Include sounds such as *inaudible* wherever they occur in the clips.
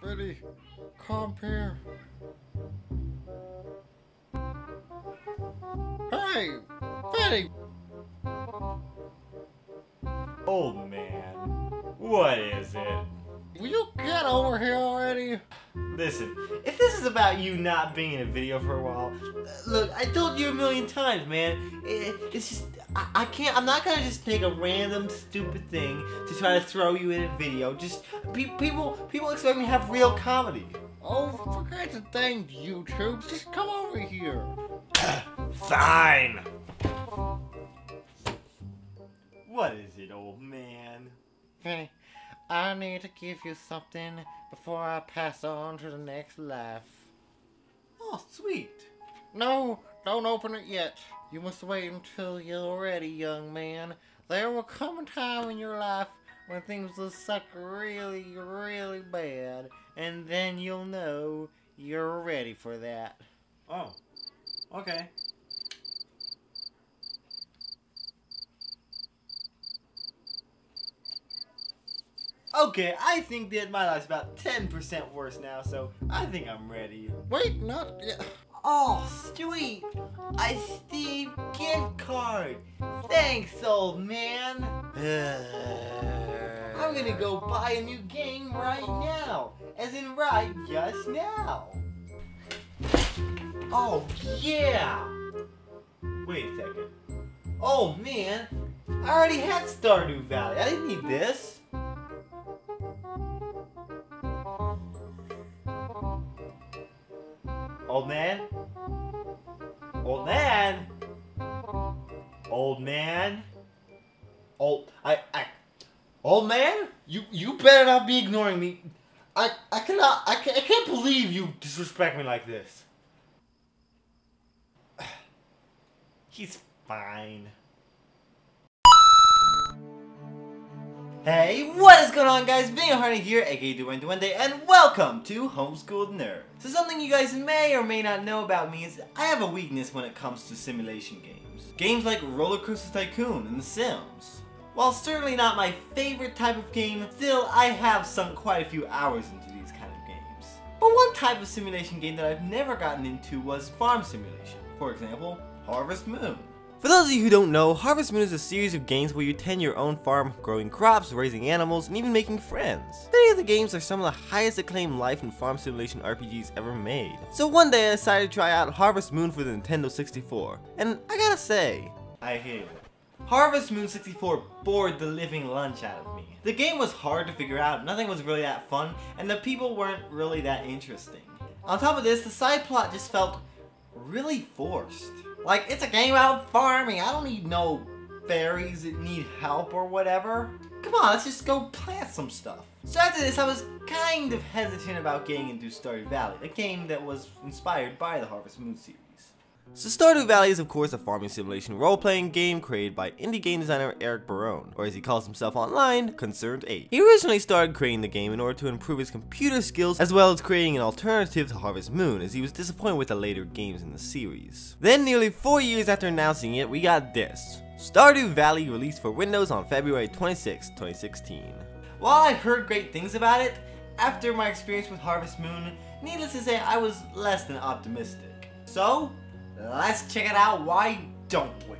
Freddy, come here. Hey, Freddy. Old oh, man, what is it? Will you get over here already? Listen, if this is about you not being in a video for a while, look, I told you a million times, man. It, it's just, I, I can't, I'm not gonna just take a random stupid thing to try to throw you in a video. Just, pe people, people expect me to have real comedy. Oh, forget the thing, YouTube. Just come over here. *coughs* Fine. What is it, old man? Freddy, I need to give you something before I pass on to the next life. Oh, sweet. No, don't open it yet. You must wait until you're ready, young man. There will come a time in your life when things will suck really, really bad, and then you'll know you're ready for that. Oh, okay. Okay, I think that my life's about 10% worse now, so I think I'm ready. Wait, not yet. Oh, sweet! A Steam gift card! Thanks, old man! *sighs* I'm gonna go buy a new game right now! As in right just now! Oh, yeah! Wait a second. Oh, man! I already had Stardew Valley. I didn't need this. Old man? Old man? Old man? Old I I Old man? You you better not be ignoring me. I I cannot I can't, I can't believe you disrespect me like this. *sighs* He's fine. Hey, what is going on guys? Being Harney here, aka Duende Duende, and welcome to Homeschooled Nerd. So something you guys may or may not know about me is I have a weakness when it comes to simulation games. Games like Roller Coaster Tycoon and The Sims. While certainly not my favorite type of game, still I have sunk quite a few hours into these kind of games. But one type of simulation game that I've never gotten into was farm simulation. For example, Harvest Moon. For those of you who don't know, Harvest Moon is a series of games where you tend your own farm, growing crops, raising animals, and even making friends. Many of the games are some of the highest acclaimed life and farm simulation RPGs ever made. So one day I decided to try out Harvest Moon for the Nintendo 64, and I gotta say, I hate it. Harvest Moon 64 bored the living lunch out of me. The game was hard to figure out, nothing was really that fun, and the people weren't really that interesting. On top of this, the side plot just felt really forced. Like, it's a game about farming. I don't need no fairies that need help or whatever. Come on, let's just go plant some stuff. So after this, I was kind of hesitant about getting into Stardew Valley, a game that was inspired by the Harvest Moon series. So Stardew Valley is of course a farming simulation role-playing game created by indie game designer Eric Barone, or as he calls himself online, ConcernedApe. He originally started creating the game in order to improve his computer skills as well as creating an alternative to Harvest Moon as he was disappointed with the later games in the series. Then nearly 4 years after announcing it, we got this. Stardew Valley released for Windows on February 26, 2016. While I heard great things about it, after my experience with Harvest Moon, needless to say I was less than optimistic. So, Let's check it out, why don't we?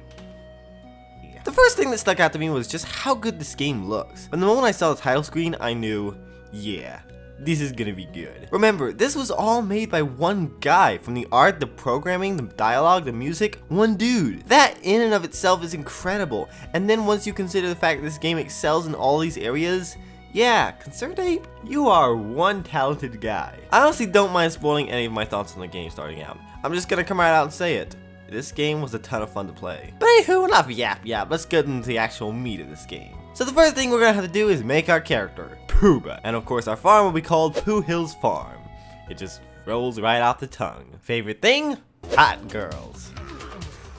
The first thing that stuck out to me was just how good this game looks. But the moment I saw the title screen, I knew, yeah, this is gonna be good. Remember, this was all made by one guy. From the art, the programming, the dialogue, the music, one dude. That in and of itself is incredible. And then once you consider the fact that this game excels in all these areas, yeah, Concerned Ape, you are one talented guy. I honestly don't mind spoiling any of my thoughts on the game starting out. I'm just gonna come right out and say it. This game was a ton of fun to play. But anywho, enough yap yap, let's get into the actual meat of this game. So the first thing we're gonna have to do is make our character, Pooba. And of course our farm will be called Pooh Hills Farm. It just rolls right off the tongue. Favorite thing? Hot girls.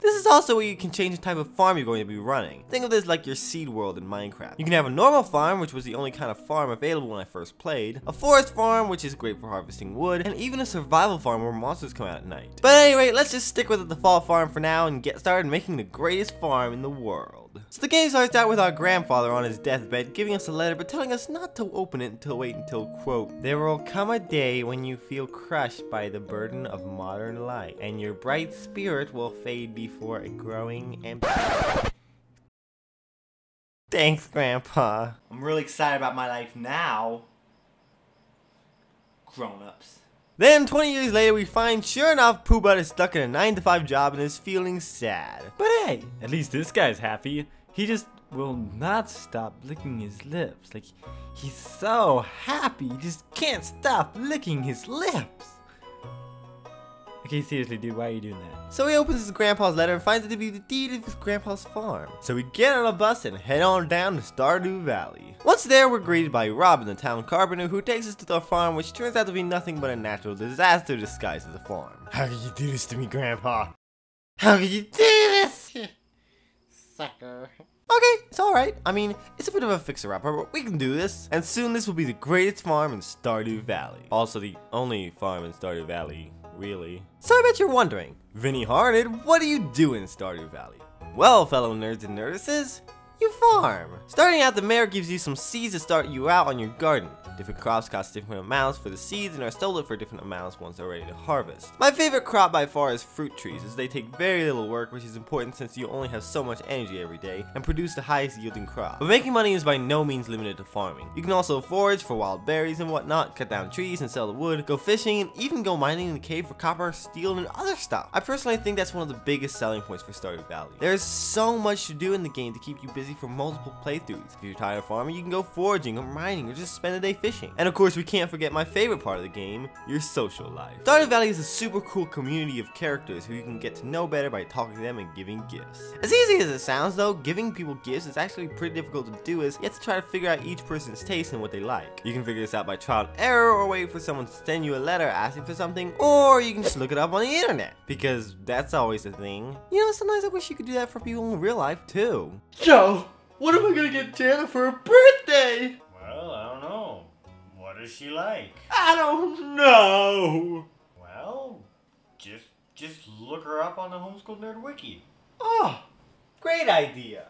This is also where you can change the type of farm you're going to be running. Think of this like your seed world in Minecraft. You can have a normal farm, which was the only kind of farm available when I first played, a forest farm, which is great for harvesting wood, and even a survival farm where monsters come out at night. But anyway, let's just stick with the default farm for now and get started making the greatest farm in the world. So the game starts out with our grandfather on his deathbed giving us a letter but telling us not to open it until wait until quote, There will come a day when you feel crushed by the burden of modern life and your bright spirit will fade before a growing empty. Thanks, Grandpa. I'm really excited about my life now. Grown ups. Then, 20 years later, we find, sure enough, Pooh Butt is stuck in a 9 to 5 job and is feeling sad. But hey, At least this guy's happy. He just will not stop licking his lips. Like, he's so happy, he just can't stop licking his lips. Okay, seriously, dude, why are you doing that? so he opens his grandpa's letter and finds it to be the deed of his grandpa's farm. So we get on a bus and head on down to Stardew Valley. Once there, we're greeted by Robin, the town carpenter, who takes us to the farm, which turns out to be nothing but a natural disaster disguised as a farm. How could you do this to me, Grandpa? How could you do this? Sucker. Okay, it's alright. I mean, it's a bit of a fixer-upper, but we can do this. And soon this will be the greatest farm in Stardew Valley. Also the only farm in Stardew Valley, really. So I bet you're wondering, Vinny Harned, what do you do in Stardew Valley? Well, fellow nerds and nerdesses, you farm. Starting out, the mayor gives you some seeds to start you out on your garden. Different crops cost different amounts for the seeds and are sold for different amounts once they're ready to harvest. My favorite crop by far is fruit trees, as they take very little work, which is important since you only have so much energy every day, and produce the highest yielding crop. But making money is by no means limited to farming. You can also forage for wild berries and whatnot, cut down trees and sell the wood, go fishing, and even go mining in the cave for copper, steel, and other stuff. I personally think that's one of the biggest selling points for Stardew Valley. There's so much to do in the game to keep you busy for multiple playthroughs. If you're tired of farming, you can go foraging or mining or just spend a day fishing. And of course, we can't forget my favorite part of the game, your social life. Stardew Valley is a super cool community of characters who you can get to know better by talking to them and giving gifts. As easy as it sounds though, giving people gifts is actually pretty difficult to do as you have to try to figure out each person's taste and what they like. You can figure this out by trial and error or wait for someone to send you a letter asking for something, or you can just look it up on the internet, because that's always a thing. You know, sometimes I wish you could do that for people in real life too. Joe, what am I gonna get Jana for her birthday? Well, I don't know. What is she like? I don't know. Well, just just look her up on the Homeschool Nerd Wiki. Oh, great idea.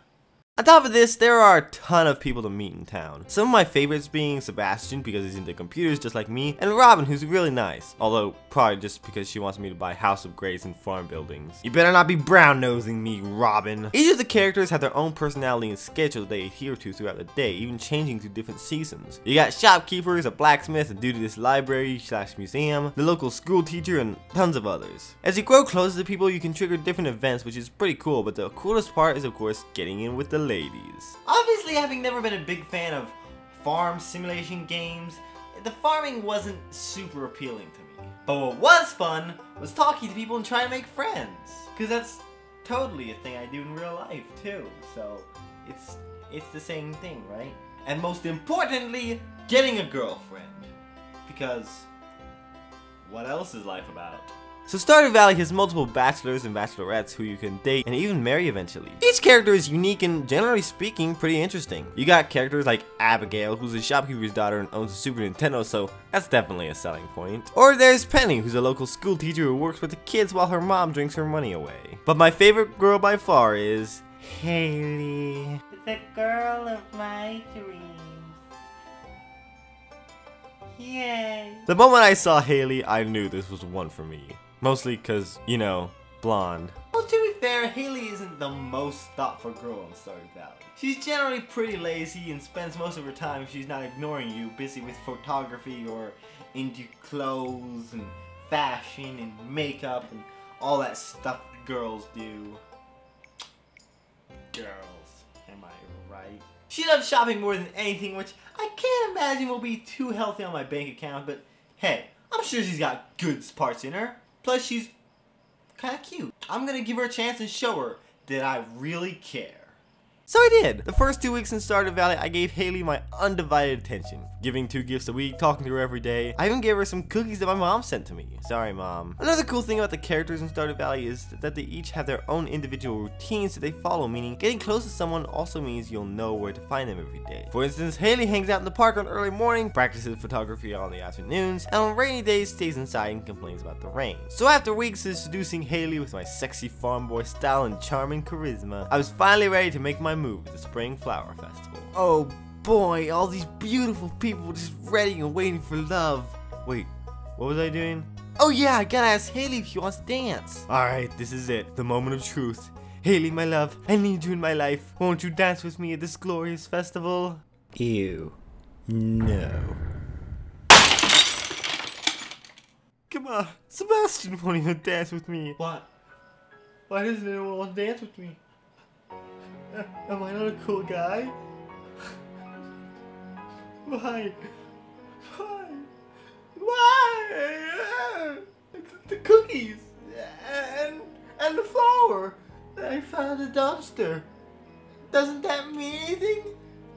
On top of this, there are a ton of people to meet in town. Some of my favorites being Sebastian because he's into computers just like me, and Robin who's really nice, although probably just because she wants me to buy House of Grays and farm buildings. You better not be brown nosing me, Robin. Each of the characters have their own personality and schedule they adhere to throughout the day, even changing through different seasons. You got shopkeepers, a blacksmith, a dude at this library slash museum, the local school teacher, and tons of others. As you grow closer to people, you can trigger different events, which is pretty cool, but the coolest part is of course getting in with the ladies. Obviously, having never been a big fan of farm simulation games, the farming wasn't super appealing to me. But what was fun was talking to people and trying to make friends. Because that's totally a thing I do in real life too. So it's it's the same thing, right? And most importantly, getting a girlfriend. Because what else is life about? So Stardew Valley has multiple bachelors and bachelorettes who you can date and even marry eventually. Each character is unique and generally speaking pretty interesting. You got characters like Abigail who's a shopkeeper's daughter and owns a Super Nintendo so that's definitely a selling point. Or there's Penny who's a local school teacher who works with the kids while her mom drinks her money away. But my favorite girl by far is Haley. The girl of my dreams. Yay. The moment I saw Haley I knew this was one for me. Mostly cause, you know, blonde. Well, to be fair, Haley isn't the most thoughtful girl in Stardew Valley. She's generally pretty lazy and spends most of her time, if she's not ignoring you, busy with photography or into clothes and fashion and makeup and all that stuff girls do. Girls, am I right? She loves shopping more than anything, which I can't imagine will be too healthy on my bank account, but hey, I'm sure she's got good parts in her. Plus, she's kind of cute. I'm gonna give her a chance and show her that I really care. So I did. The first two weeks in Stardew Valley, I gave Haley my undivided attention. Giving two gifts a week, talking to her every day. I even gave her some cookies that my mom sent to me. Sorry, mom. Another cool thing about the characters in Stardew Valley is that they each have their own individual routines that they follow, meaning getting close to someone also means you'll know where to find them every day. For instance, Haley hangs out in the park on early morning, practices photography on the afternoons, and on rainy days stays inside and complains about the rain. So after weeks of seducing Haley with my sexy farm boy style and charming charisma, I was finally ready to make my move at the Spring Flower Festival. Oh boy, all these beautiful people just ready and waiting for love. Wait, what was I doing? Oh yeah, I gotta ask Haley if she wants to dance. Alright, this is it, the moment of truth. Haley, my love, I need you in my life. Won't you dance with me at this glorious festival? Ew. No. Come on, Sebastian won't even dance with me. What? Why doesn't anyone want to dance with me? *laughs* Am I not a cool guy? Why? Why? Why? The cookies and and the flour I found the dumpster. Doesn't that mean anything?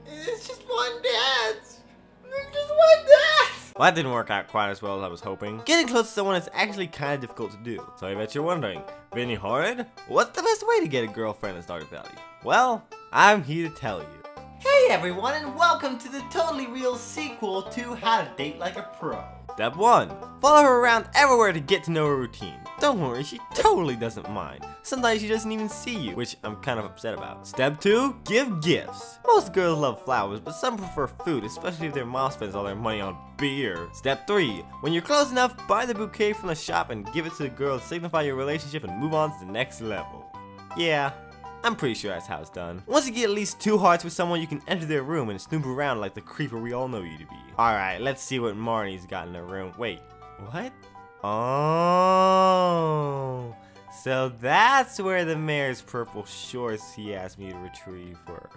It's just one dance. It's just one dance. Well, that didn't work out quite as well as I was hoping. Getting close to someone is actually kind of difficult to do. So I bet you're wondering, Vinny Horrid, what's the best way to get a girlfriend in Stardew Valley? Well, I'm here to tell you. Hey everyone, and welcome to the totally real sequel to How to Date Like a Pro. Step 1. Follow her around everywhere to get to know her routine. Don't worry, she totally doesn't mind. Sometimes she doesn't even see you, which I'm kind of upset about. Step 2. Give gifts. Most girls love flowers, but some prefer food, especially if their mom spends all their money on beer. Step 3. When you're close enough, buy the bouquet from the shop and give it to the girl to signify your relationship and move on to the next level. Yeah, I'm pretty sure that's how it's done. Once you get at least two hearts with someone, you can enter their room and snoop around like the creeper we all know you to be. Alright, let's see what Marnie's got in her room. Wait, what? Oh, so that's where the mayor's purple shorts he asked me to retrieve were.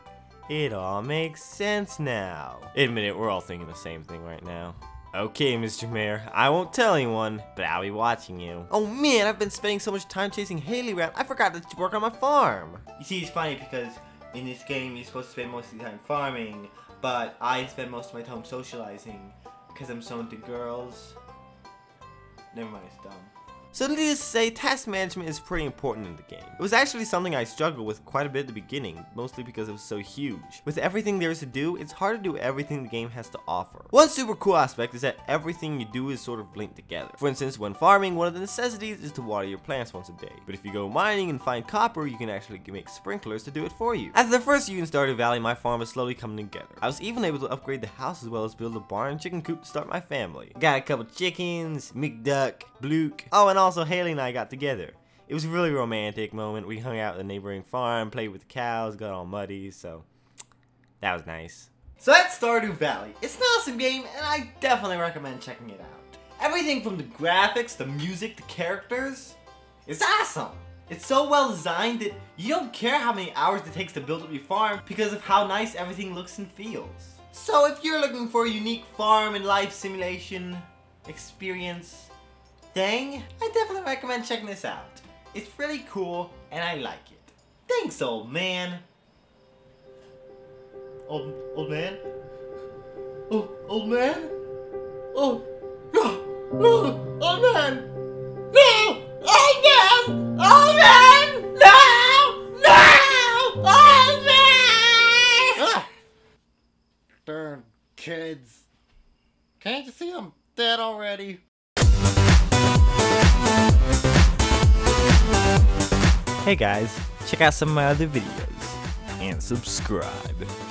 It all makes sense now. Admit it, we're all thinking the same thing right now. Okay, Mr. Mayor, I won't tell anyone, but I'll be watching you. Oh man, I've been spending so much time chasing Haley around, I forgot to work on my farm. You see, it's funny because in this game you're supposed to spend most of your time farming, but I spend most of my time socializing because I'm so into girls. Never mind, it's dumb. So needless to say, task management is pretty important in the game. It was actually something I struggled with quite a bit at the beginning, mostly because it was so huge. With everything there is to do, it's hard to do everything the game has to offer. One super cool aspect is that everything you do is sort of linked together. For instance, when farming, one of the necessities is to water your plants once a day. But if you go mining and find copper, you can actually make sprinklers to do it for you. As the first year in Stardew Valley, my farm was slowly coming together. I was even able to upgrade the house as well as build a barn and chicken coop to start my family. Got a couple chickens, McDuck, Bluke, oh and also Haley and I got together. It was a really romantic moment. We hung out at the neighboring farm, played with the cows, got all muddy, so that was nice. So that's Stardew Valley. It's an awesome game, and I definitely recommend checking it out. Everything from the graphics, the music, the characters, is awesome. It's so well designed that you don't care how many hours it takes to build up your farm because of how nice everything looks and feels. So if you're looking for a unique farm and life simulation experience thing, I definitely recommend checking this out. It's really cool, and I like it. Thanks, old man. Old, old man? Old, old man? Oh, no, no, old man! No! Old man! Old man! No! No! Old man! Ah! Darn kids. Can't you see I'm dead already? Hey guys, check out some of my other videos and subscribe.